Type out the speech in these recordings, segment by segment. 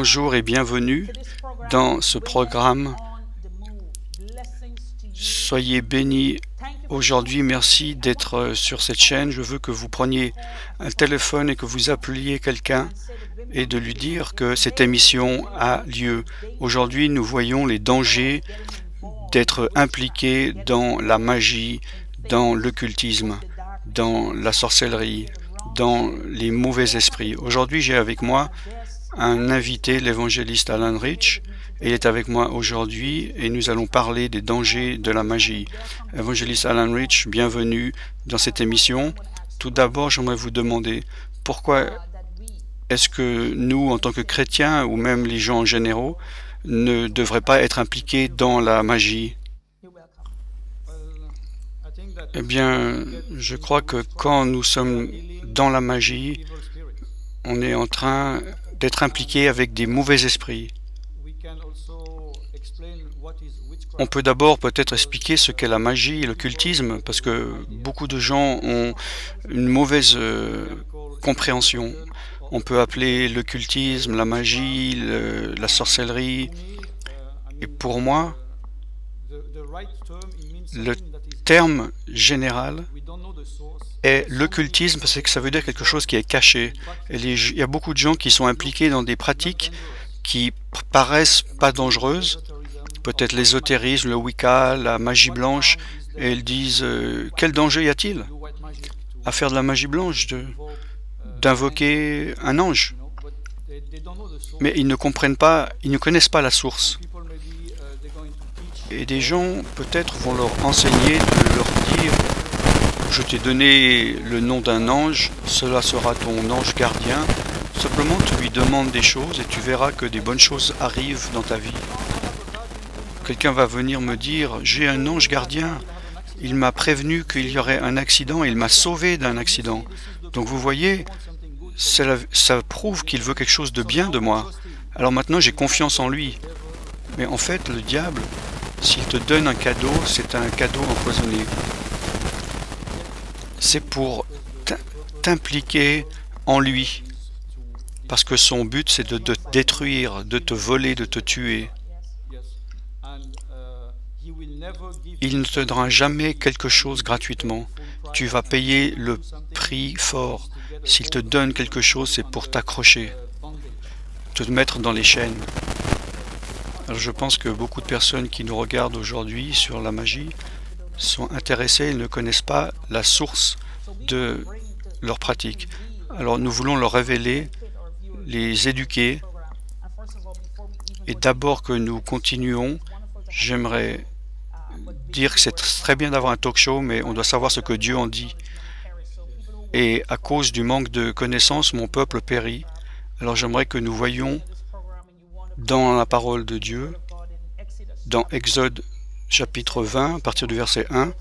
Bonjour et bienvenue dans ce programme. Soyez bénis aujourd'hui. Merci d'être sur cette chaîne. Je veux que vous preniez un téléphone et que vous appeliez quelqu'un et de lui dire que cette émission a lieu. Aujourd'hui, nous voyons les dangers d'être impliqué dans la magie, dans l'occultisme, dans la sorcellerie, dans les mauvais esprits. Aujourd'hui, j'ai avec moi un invité, l'évangéliste Alan Rich. Il est avec moi aujourd'hui et nous allons parler des dangers de la magie. Évangéliste Alan Rich, bienvenue dans cette émission. Tout d'abord, j'aimerais vous demander pourquoi est-ce que nous, en tant que chrétiens ou même les gens en général, ne devraient pas être impliqués dans la magie? Eh bien, je crois que quand nous sommes dans la magie, on est en train d'être impliqué avec des mauvais esprits. On peut d'abord peut-être expliquer ce qu'est la magie et l'occultisme, parce que beaucoup de gens ont une mauvaise euh, compréhension. On peut appeler l'occultisme, la magie, la sorcellerie. Et pour moi, le terme général est l'occultisme parce que ça veut dire quelque chose qui est caché. il y a beaucoup de gens qui sont impliqués dans des pratiques qui paraissent pas dangereuses, peut-être l'ésotérisme, le Wicca, la magie blanche, et ils disent euh, quel danger y a-t-il à faire de la magie blanche, d'invoquer un ange? Mais ils ne comprennent pas, ils ne connaissent pas la source. Et des gens peut-être vont leur enseigner de leur dire je t'ai donné le nom d'un ange, cela sera ton ange gardien. Simplement, tu lui demandes des choses et tu verras que des bonnes choses arrivent dans ta vie. Quelqu'un va venir me dire, j'ai un ange gardien, il m'a prévenu qu'il y aurait un accident, il m'a sauvé d'un accident. Donc vous voyez, ça prouve qu'il veut quelque chose de bien de moi. Alors maintenant, j'ai confiance en lui. Mais en fait, le diable, s'il te donne un cadeau, c'est un cadeau empoisonné c'est pour t'impliquer en lui. Parce que son but, c'est de te détruire, de te voler, de te tuer. Il ne te donnera jamais quelque chose gratuitement. Tu vas payer le prix fort. S'il te donne quelque chose, c'est pour t'accrocher, te mettre dans les chaînes. Alors je pense que beaucoup de personnes qui nous regardent aujourd'hui sur la magie sont intéressés, ils ne connaissent pas la source de leur pratique. Alors nous voulons leur révéler, les éduquer. Et d'abord que nous continuons, j'aimerais dire que c'est très bien d'avoir un talk show, mais on doit savoir ce que Dieu en dit. Et à cause du manque de connaissances, mon peuple périt. Alors j'aimerais que nous voyions dans la parole de Dieu, dans Exode chapitre 20, à partir du verset 1.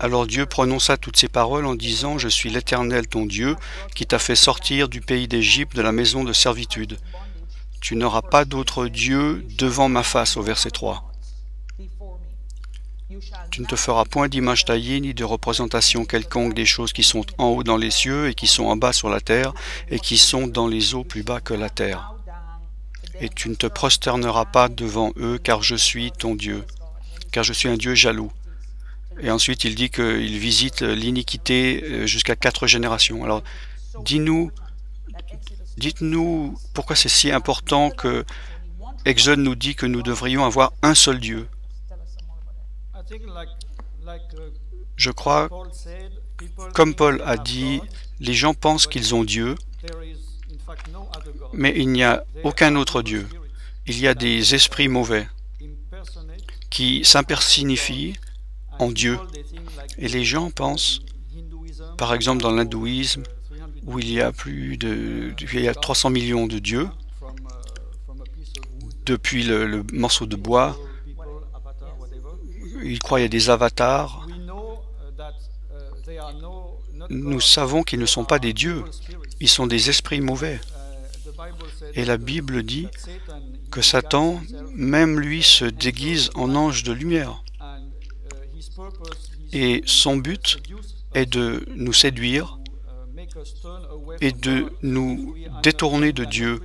Alors Dieu prononça toutes ces paroles en disant, Je suis l'Éternel ton Dieu, qui t'a fait sortir du pays d'Égypte, de la maison de servitude. Tu n'auras pas d'autre Dieu devant ma face, au verset 3. Tu ne te feras point d'image taillée ni de représentation quelconque des choses qui sont en haut dans les cieux et qui sont en bas sur la terre et qui sont dans les eaux plus bas que la terre. Et tu ne te prosterneras pas devant eux, car je suis ton Dieu car je suis un Dieu jaloux. Et ensuite, il dit qu'il visite l'iniquité euh, jusqu'à quatre générations. Alors, dis-nous, dites-nous pourquoi c'est si important que Exode nous dit que nous devrions avoir un seul Dieu. Je crois, comme Paul a dit, les gens pensent qu'ils ont Dieu, mais il n'y a aucun autre Dieu. Il y a des esprits mauvais qui s'impersonnifie en Dieu. Et les gens pensent, par exemple dans l'hindouisme, où il y a plus de, il y a 300 millions de dieux, depuis le, morceau de bois, ils croient qu'il y a des avatars. Nous savons qu'ils ne sont pas des dieux, ils sont des esprits mauvais. Et la Bible dit que Satan, même lui, se déguise en ange de lumière. Et son but est de nous séduire et de nous détourner de Dieu.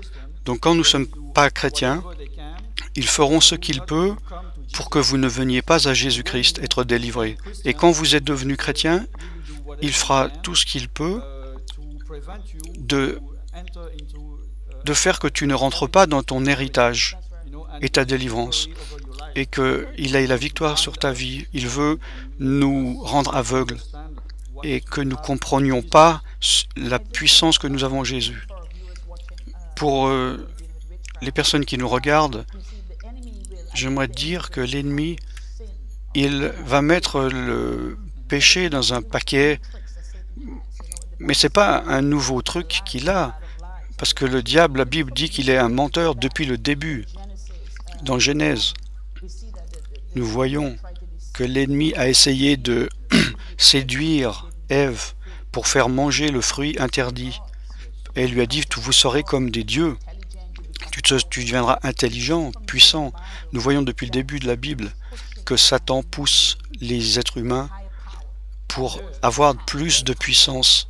Donc quand nous sommes pas chrétiens, ils feront ce qu'ils peuvent pour que vous ne veniez pas à Jésus-Christ être délivré. Et quand vous êtes devenu chrétien, il fera tout ce qu'il peut de, faire que tu ne rentres pas dans ton héritage et ta délivrance et qu'il ait la victoire sur ta vie. Il veut nous rendre aveugles et que nous ne comprenions pas la puissance que nous avons en Jésus. Pour euh, les personnes qui nous regardent, j'aimerais dire que l'ennemi, il va mettre le péché dans un paquet, mais ce n'est pas un nouveau truc qu'il a, parce que le diable, la Bible dit qu'il est un menteur depuis le début. Dans Genèse, nous voyons que l'ennemi a essayé de séduire Ève pour faire manger le fruit interdit. Et lui a dit, vous serez comme des dieux. Tu, tu deviendras intelligent, puissant. Nous voyons depuis le début de la Bible que Satan pousse les êtres humains pour avoir plus de puissance.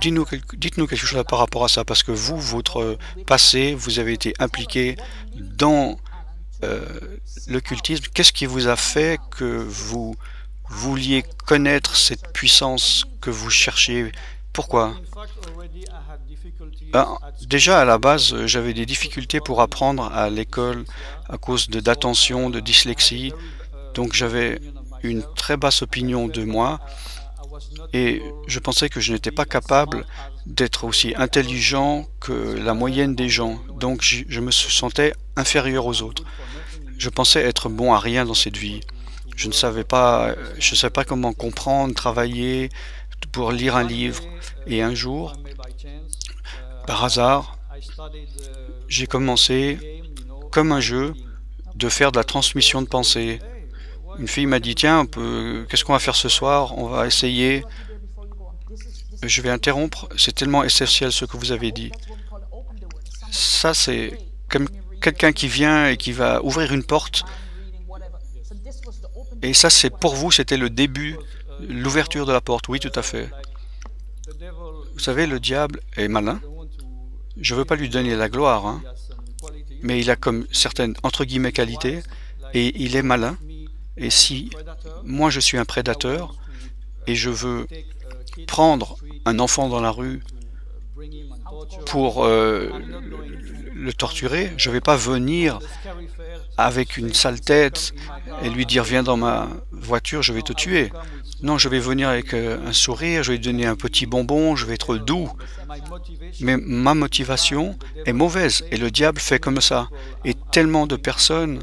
Dites-nous quelque chose par rapport à ça, parce que vous, votre passé, vous avez été impliqué dans euh, l'occultisme. Qu'est-ce qui vous a fait que vous vouliez connaître cette puissance que vous cherchiez? Pourquoi? Ben, Déjà à la base, j'avais des difficultés pour apprendre à l'école à cause d'attention, de dyslexie. Donc j'avais une très basse opinion de moi et je pensais que je n'étais pas capable d'être aussi intelligent que la moyenne des gens. Donc je me sentais inférieur aux autres. Je pensais être bon à rien dans cette vie. Je ne savais pas, je savais pas comment comprendre, travailler pour lire un livre. Et un jour, par hasard, j'ai commencé, comme un jeu, de faire de la transmission de pensée. Une fille m'a dit, tiens, qu'est-ce qu'on va faire ce soir? On va essayer. Je vais interrompre, c'est tellement essentiel ce que vous avez dit. Ça, c'est comme quelqu'un qui vient et qui va ouvrir une porte et ça, c'est pour vous, c'était le début, l'ouverture de la porte. Oui, tout à fait. Vous savez, le diable est malin. Je ne veux pas lui donner la gloire, hein, mais il a comme certaines, entre guillemets, qualités, et il est malin. Et si moi, je suis un prédateur, et je veux prendre un enfant dans la rue pour euh, le torturer, je ne vais pas venir avec une sale tête et lui dire viens dans ma voiture, je vais te tuer. Non, je vais venir avec euh, un sourire, je vais lui donner un petit bonbon, je vais être doux. Mais ma motivation est mauvaise et le diable fait comme ça. Et tellement de personnes,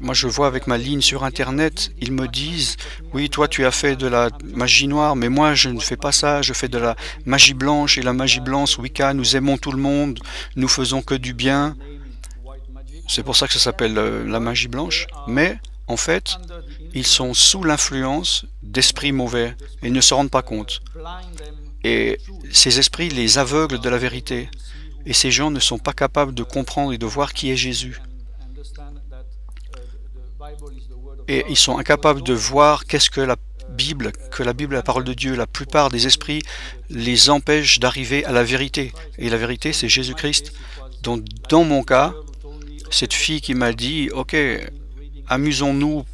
moi je vois avec ma ligne sur Internet, ils me disent, oui, toi tu as fait de la magie noire, mais moi je ne fais pas ça, je fais de la magie blanche et la magie blanche, Wicca, nous aimons tout le monde, nous faisons que du bien. C'est pour ça que ça s'appelle euh, la magie blanche. Mais, en fait, ils sont sous l'influence d'esprits mauvais et ne se rendent pas compte. Et ces esprits les aveuglent de la vérité. Et ces gens ne sont pas capables de comprendre et de voir qui est Jésus. Et ils sont incapables de voir qu'est-ce que la Bible, que la Bible est la parole de Dieu. La plupart des esprits les empêchent d'arriver à la vérité. Et la vérité, c'est Jésus-Christ. Donc, dans mon cas, cette fille qui m'a dit, OK, amusons-nous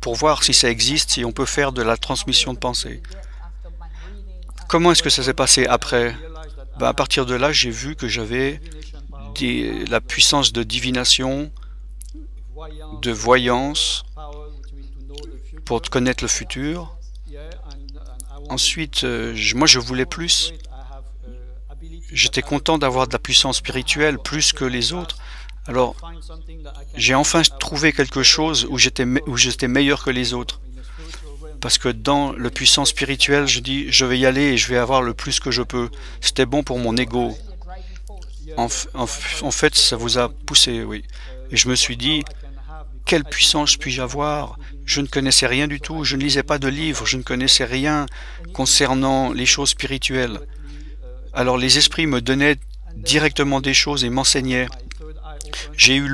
pour voir si ça existe, si on peut faire de la transmission de pensée. Comment est-ce que ça s'est passé après? Ben, À partir de là, j'ai vu que j'avais la puissance de divination, de voyance, pour connaître le futur. Ensuite, euh, moi, je voulais plus. J'étais content d'avoir de la puissance spirituelle plus que les autres. Alors, j'ai enfin trouvé quelque chose où j'étais meilleur que les autres. Parce que dans le puissant spirituel, je dis, je vais y aller et je vais avoir le plus que je peux. C'était bon pour mon ego. En, fait, ça vous a poussé, oui. Et je me suis dit, quelle puissance puis-je avoir? Je ne connaissais rien du tout, je ne lisais pas de livres, je ne connaissais rien concernant les choses spirituelles. Alors les esprits me donnaient directement des choses et m'enseignaient. J'ai eu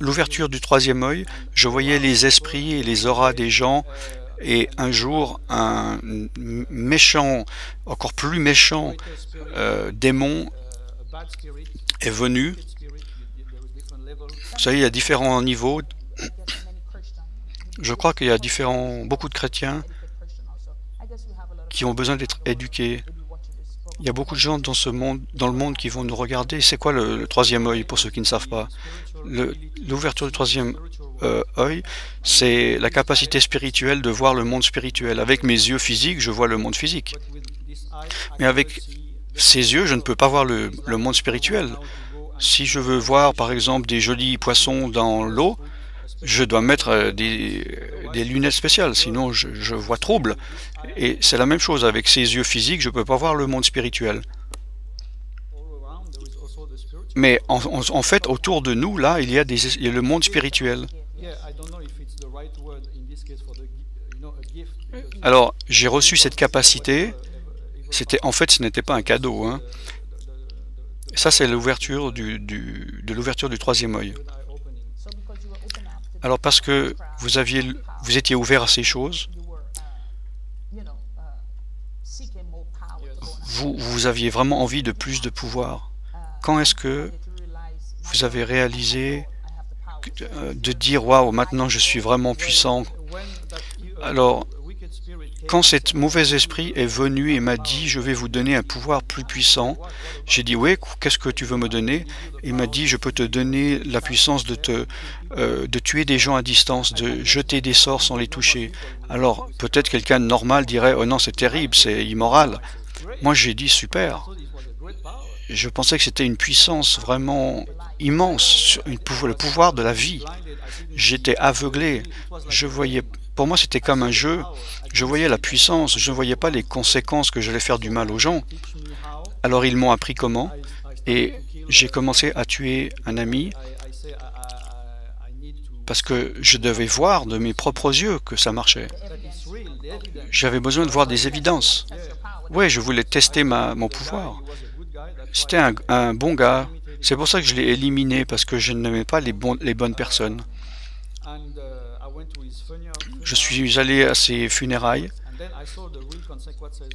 l'ouverture du troisième œil, je voyais les esprits et les auras des gens, et un jour, un méchant, encore plus méchant euh, démon est venu. Vous savez, il y a différents niveaux. Je crois qu'il y a différents, beaucoup de chrétiens qui ont besoin d'être éduqués. Il y a beaucoup de gens dans ce monde, dans le monde qui vont nous regarder. C'est quoi le, troisième œil pour ceux qui ne savent pas? L'ouverture du troisième euh, œil, c'est la capacité spirituelle de voir le monde spirituel. Avec mes yeux physiques, je vois le monde physique. Mais avec ces yeux, je ne peux pas voir le, le monde spirituel. Si je veux voir, par exemple, des jolis poissons dans l'eau, je dois mettre euh, des, lunettes spéciales, sinon je, vois trouble. Et c'est la même chose avec ces yeux physiques, je ne peux pas voir le monde spirituel. Mais en, fait, autour de nous, là, il y a, le monde spirituel. Alors, j'ai reçu cette capacité. C'était, en fait, ce n'était pas un cadeau. Hein. Ça, c'est l'ouverture de l'ouverture du troisième œil. Alors parce que vous, aviez, vous étiez ouvert à ces choses, vous, vous aviez vraiment envie de plus de pouvoir. Quand est-ce que vous avez réalisé euh, de dire waouh maintenant je suis vraiment puissant? Alors quand cet mauvais esprit est venu et m'a dit, je vais vous donner un pouvoir plus puissant, j'ai dit, oui, qu'est-ce que tu veux me donner? Il m'a dit, je peux te donner la puissance de, te, euh, tuer des gens à distance, de jeter des sorts sans les toucher. Alors, peut-être quelqu'un normal dirait, oh non, c'est terrible, c'est immoral. Moi, j'ai dit, super. Je pensais que c'était une puissance vraiment immense, le pouvoir de la vie. J'étais aveuglé. Je voyais pour moi, c'était comme un jeu. Je voyais la puissance, je ne voyais pas les conséquences que j'allais faire du mal aux gens. Alors ils m'ont appris comment, et j'ai commencé à tuer un ami parce que je devais voir de mes propres yeux que ça marchait. J'avais besoin de voir des évidences. Oui, je voulais tester mon pouvoir. C'était un, bon gars. C'est pour ça que je l'ai éliminé, parce que je n'aimais pas les, les bonnes personnes. Je suis allé à ses funérailles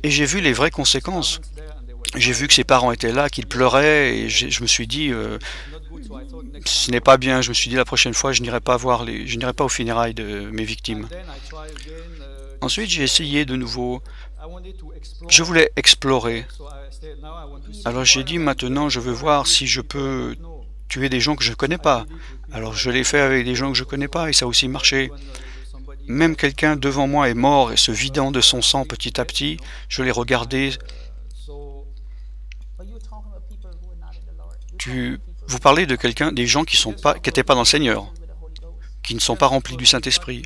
et j'ai vu les vraies conséquences. J'ai vu que ses parents étaient là, qu'ils pleuraient, et je me suis dit, euh, ce n'est pas bien. Je me suis dit, la prochaine fois, je n'irai pas je n'irai pas aux funérailles de mes victimes. Ensuite, j'ai essayé de nouveau. Je voulais explorer. Alors j'ai dit, maintenant, je veux voir si je peux tuer des gens que je ne connais pas. Alors je l'ai fait avec des gens que je ne connais pas, et ça a aussi marché. Même quelqu'un devant moi est mort et se vidant de son sang petit à petit, je l'ai regardé. Tu, vous parlez de quelqu'un, des gens qui n'étaient pas dans le Seigneur, qui ne sont pas remplis du Saint-Esprit.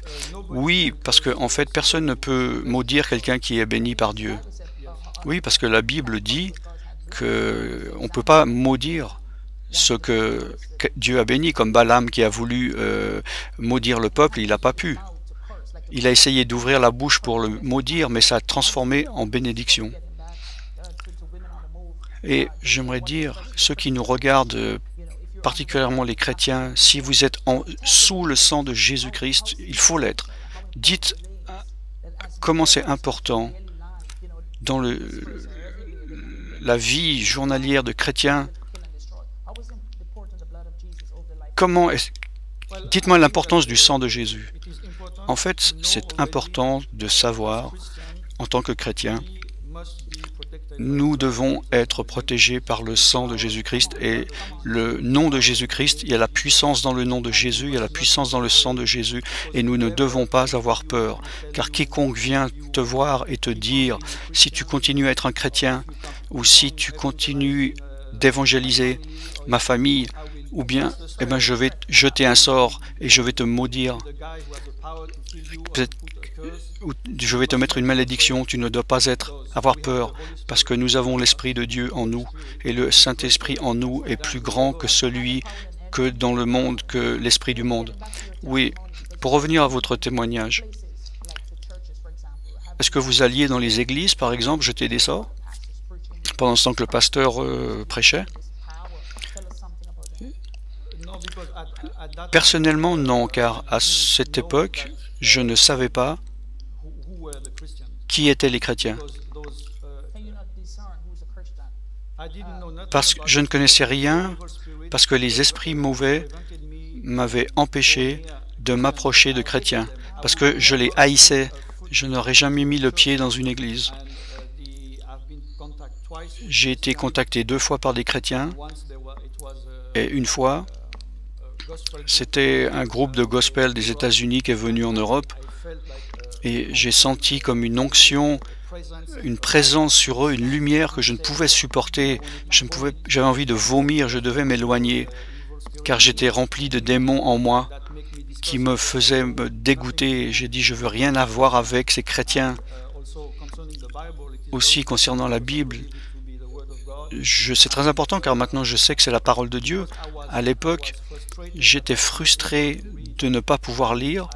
Oui, parce qu'en en fait, personne ne peut maudire quelqu'un qui est béni par Dieu. Oui, parce que la Bible dit que on ne peut pas maudire ce que Dieu a béni, comme Balaam qui a voulu euh, maudire le peuple, il n'a pas pu. Il a essayé d'ouvrir la bouche pour le maudire, mais ça a transformé en bénédiction. Et j'aimerais dire, ceux qui nous regardent, particulièrement les chrétiens, si vous êtes sous le sang de Jésus-Christ, il faut l'être. Dites comment c'est important dans la vie journalière de chrétiens. Comment Dites-moi l'importance du sang de Jésus. En fait, c'est important de savoir, en tant que chrétien, nous devons être protégés par le sang de Jésus-Christ et le nom de Jésus-Christ. Il y a la puissance dans le nom de Jésus, il y a la puissance dans le sang de Jésus et nous ne devons pas avoir peur. Car quiconque vient te voir et te dire si tu continues à être un chrétien ou si tu continues d'évangéliser ma famille, ou bien eh ben, je vais jeter un sort et je vais te maudire je vais te mettre une malédiction, tu ne dois pas être, avoir peur, parce que nous avons l'Esprit de Dieu en nous, et le Saint-Esprit en nous est plus grand que celui que dans le monde, que l'Esprit du monde. Oui, pour revenir à votre témoignage, est-ce que vous alliez dans les églises, par exemple, jeter des sorts, pendant ce temps que le pasteur euh, prêchait? Personnellement, non, car à cette époque, je ne savais pas qui étaient les chrétiens. parce que je ne connaissais rien, parce que les esprits mauvais m'avaient empêché de m'approcher de chrétiens, parce que je les haïssais. Je n'aurais jamais mis le pied dans une église. J'ai été contacté deux fois par des chrétiens et une fois, c'était un groupe de gospel des États-Unis qui est venu en Europe et j'ai senti comme une onction, une présence sur eux, une lumière que je ne pouvais supporter. J'avais envie de vomir, je devais m'éloigner car j'étais rempli de démons en moi qui me faisaient me dégoûter. J'ai dit je veux rien avoir avec ces chrétiens. Aussi concernant la Bible, c'est très important car maintenant je sais que c'est la parole de Dieu. À l'époque, j'étais frustré de ne pas pouvoir lire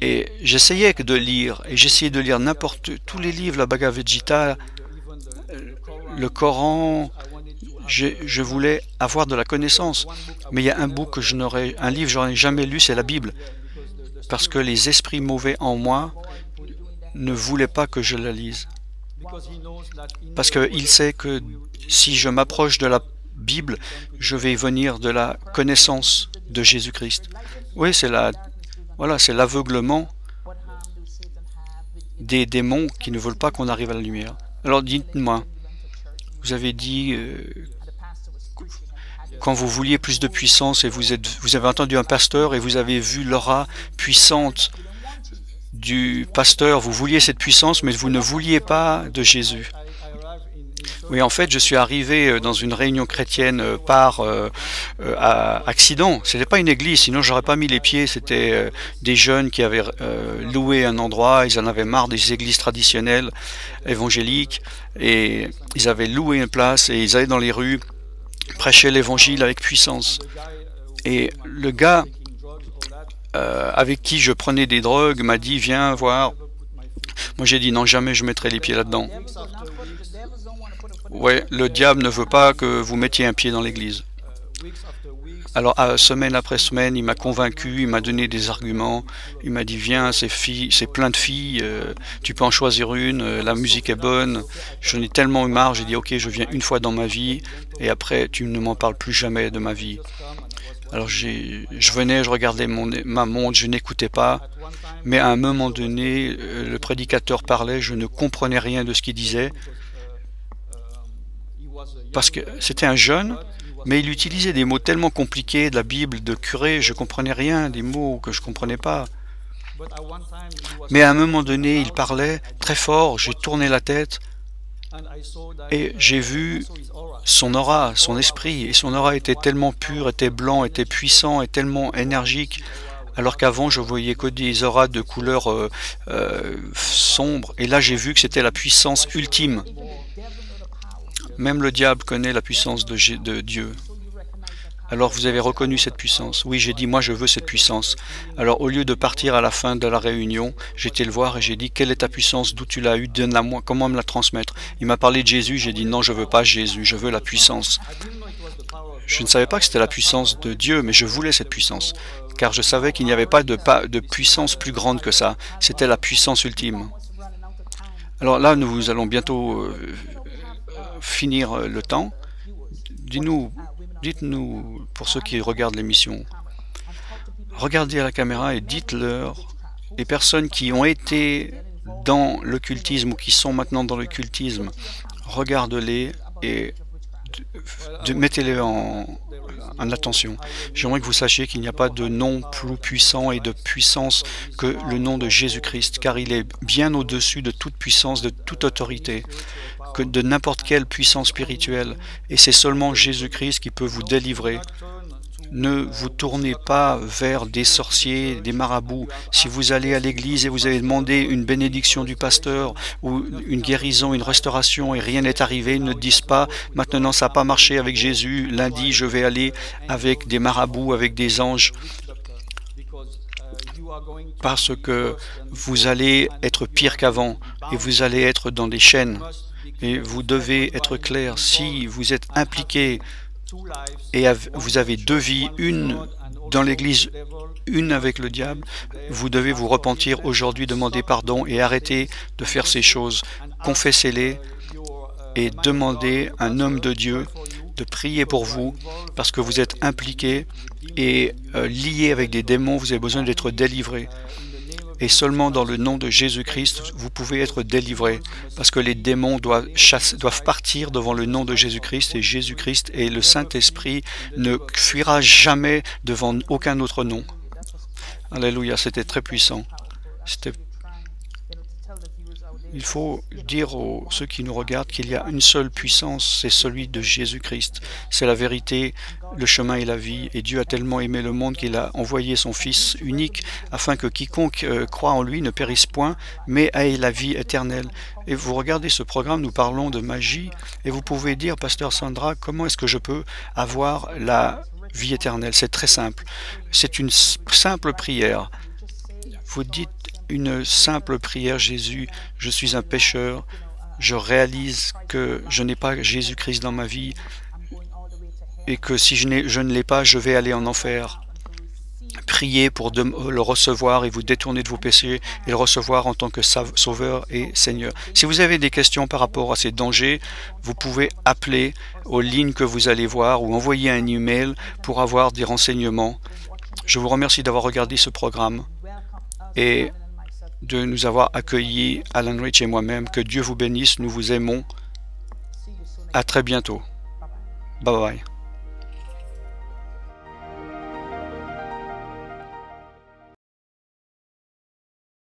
et j'essayais de lire et j'essayais de lire n'importe tous les livres, la Bhagavad Gita, le Coran. Je, voulais avoir de la connaissance, mais il y a un book que je n'aurais, un livre que j'aurais jamais lu, c'est la Bible, parce que les esprits mauvais en moi ne voulaient pas que je la lise. Parce qu'il sait que si je m'approche de la Bible, je vais venir de la connaissance de Jésus-Christ. Oui, c'est la, voilà, c'est l'aveuglement des démons qui ne veulent pas qu'on arrive à la lumière. Alors dites-moi, vous avez dit euh, quand vous vouliez plus de puissance et vous, êtes, vous avez entendu un pasteur et vous avez vu l'aura puissante du pasteur, vous vouliez cette puissance, mais vous ne vouliez pas de Jésus. Oui, en fait, je suis arrivé euh, dans une réunion chrétienne euh, par euh, accident. Ce n'était pas une église, sinon j'aurais pas mis les pieds. C'était des jeunes qui avaient loué un endroit, ils en avaient marre des églises traditionnelles évangéliques, et ils avaient loué une place et ils allaient dans les rues prêcher l'évangile avec puissance. Et le gars avec qui je prenais des drogues m'a dit viens voir. Moi j'ai dit non jamais je mettrai les pieds là-dedans. Oui, le diable ne veut pas que vous mettiez un pied dans l'église. Alors, semaine après semaine, il m'a convaincu, il m'a donné des arguments. Il m'a dit Viens, c'est c'est plein de filles, euh, tu peux en choisir une, euh, la musique est bonne. J'en ai tellement eu marre, j'ai dit Ok, je viens une fois dans ma vie, et après, tu ne m'en parles plus jamais de ma vie. Alors, je venais, je regardais ma montre, je n'écoutais pas. Mais à un moment donné, euh, le prédicateur parlait, je ne comprenais rien de ce qu'il disait parce que c'était un jeune, mais il utilisait des mots tellement compliqués de la Bible, de curé, je comprenais rien, des mots que je comprenais pas. Mais à un moment donné, il parlait très fort, j'ai tourné la tête et j'ai vu son aura, son esprit, et son aura était tellement pur, était blanc, était puissant, et tellement énergique, alors qu'avant je voyais que des auras de couleur euh, euh, sombre, et là j'ai vu que c'était la puissance ultime. Même le diable connaît la puissance de, Dieu. Alors vous avez reconnu cette puissance. Oui, j'ai dit, moi je veux cette puissance. Alors au lieu de partir à la fin de la réunion, j'étais le voir et j'ai dit, quelle est ta puissance, d'où tu l'as eu, donne-la moi, comment me la transmettre? Il m'a parlé de Jésus, j'ai dit, non, je veux pas Jésus, je veux la puissance. Je ne savais pas que c'était la puissance de Dieu, mais je voulais cette puissance, car je savais qu'il n'y avait pas de, puissance plus grande que ça. C'était la puissance ultime. Alors là, nous allons bientôt euh, finir euh, le temps, dites-nous, dites-nous, pour ceux qui regardent l'émission, regardez à la caméra et dites-leur, les personnes qui ont été dans l'occultisme ou qui sont maintenant dans l'occultisme, regardez-les et mettez-les en, en attention. J'aimerais que vous sachiez qu'il n'y a pas de nom plus puissant et de puissance que le nom de Jésus-Christ, car il est bien au-dessus de toute puissance, de toute autorité de n'importe quelle puissance spirituelle, et c'est seulement Jésus-Christ qui peut vous délivrer. Ne vous tournez pas vers des sorciers, des marabouts. Si vous allez à l'église et vous avez demandé une bénédiction du pasteur ou une guérison, une restauration et rien n'est arrivé, ne disent pas maintenant ça n'a pas marché avec Jésus, lundi je vais aller avec des marabouts, avec des anges parce que vous allez être pire qu'avant et vous allez être dans des chaînes. Et vous devez être clair, si vous êtes impliqué et vous avez deux vies, une dans l'Église, une avec le diable, vous devez vous repentir aujourd'hui, demander pardon et arrêter de faire ces choses. Confessez-les et demandez à un homme de Dieu de prier pour vous parce que vous êtes impliqué et euh, lié avec des démons, vous avez besoin d'être délivré. Et seulement dans le nom de Jésus-Christ, vous pouvez être délivré, parce que les démons doivent, partir devant le nom de Jésus-Christ, et Jésus-Christ et le Saint-Esprit ne fuira jamais devant aucun autre nom. Alléluia, c'était très puissant. Il faut dire aux ceux qui nous regardent qu'il y a une seule puissance, c'est celui de Jésus-Christ. C'est la vérité, le chemin et la vie. Et Dieu a tellement aimé le monde qu'il a envoyé son Fils unique afin que quiconque euh, croit en lui ne périsse point, mais ait la vie éternelle. Et vous regardez ce programme, nous parlons de magie, et vous pouvez dire, Pasteur Sandra, comment est-ce que je peux avoir la vie éternelle? C'est très simple. C'est une simple prière. Vous dites une simple prière, Jésus, je suis un pécheur, je réalise que je n'ai pas Jésus-Christ dans ma vie et que si je, ne l'ai pas, je vais aller en enfer. Priez pour le recevoir et vous détourner de vos péchés et le recevoir en tant que sauveur et Seigneur. Si vous avez des questions par rapport à ces dangers, vous pouvez appeler aux lignes que vous allez voir ou envoyer un email pour avoir des renseignements. Je vous remercie d'avoir regardé ce programme et de nous avoir accueillis, Alan Rich et moi-même. Que Dieu vous bénisse, nous vous aimons. À très bientôt. Bye bye.